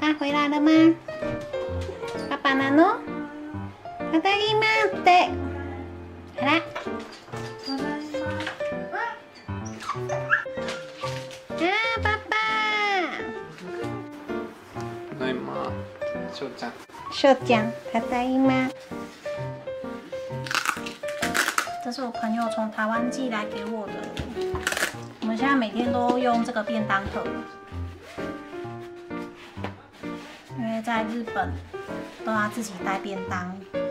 爸回来了吗？爸爸呢？ただいまって。あら。あ爸爸。ただいま。しょうちゃん。しょうちゃん、ただいま。这是我朋友从台湾寄来给我的。我们现在每天都用这个便当盒。 在日本都要自己带便当。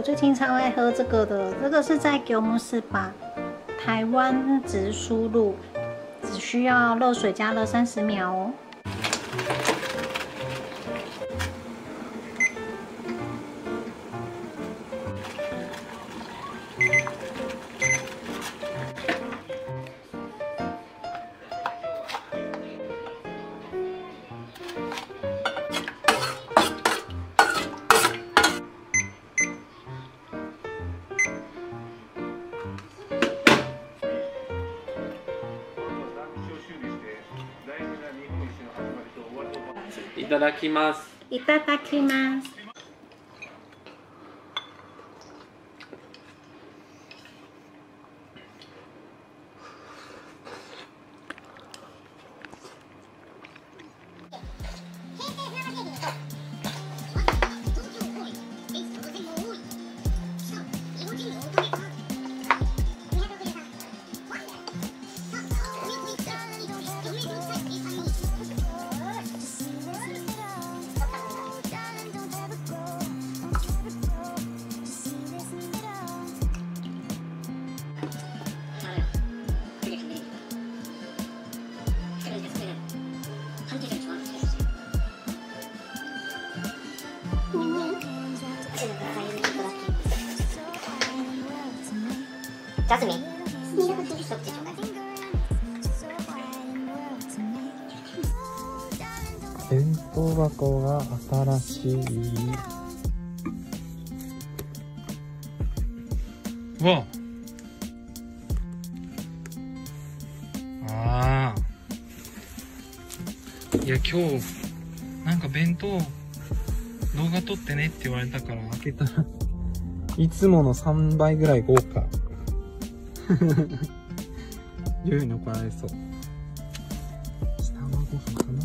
我最近超爱喝这个的，这个是在给我们是吧？台湾直输入，只需要热水加热三十秒哦。ただきます。いただきます。ジャスミンそっちちょうだい弁当箱が新しいわああ。いや今日なんか弁当動画撮ってねって言われたから。開けた。らいつもの3倍ぐらい豪華。ゆいに怒られそう。下はご飯かな？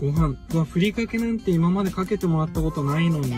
ご飯。うわふりかけなんて今までかけてもらったことないのに